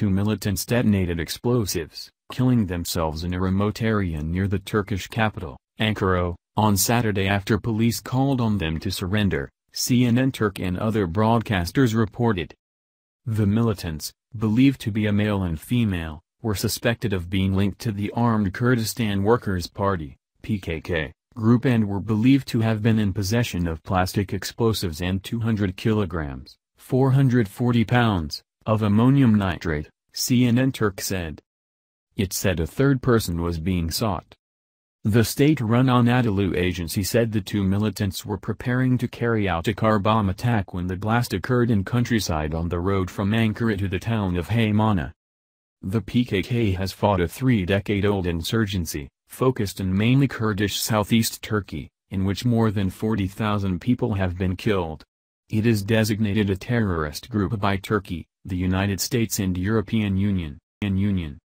two militants detonated explosives, killing themselves in a remote area near the Turkish capital, Ankara, on Saturday after police called on them to surrender, CNN Turk and other broadcasters reported. The militants, believed to be a male and female, were suspected of being linked to the Armed Kurdistan Workers' Party, PKK, group and were believed to have been in possession of plastic explosives and 200 kilograms, 440 pounds, of ammonium nitrate, CNN Turk said. It said a third person was being sought. The state-run Anadolu agency said the two militants were preparing to carry out a car bomb attack when the blast occurred in countryside on the road from Ankara to the town of Haymana. The PKK has fought a three-decade-old insurgency, focused in mainly Kurdish southeast Turkey, in which more than 40,000 people have been killed. It is designated a terrorist group by Turkey, the United States and European Union. Union.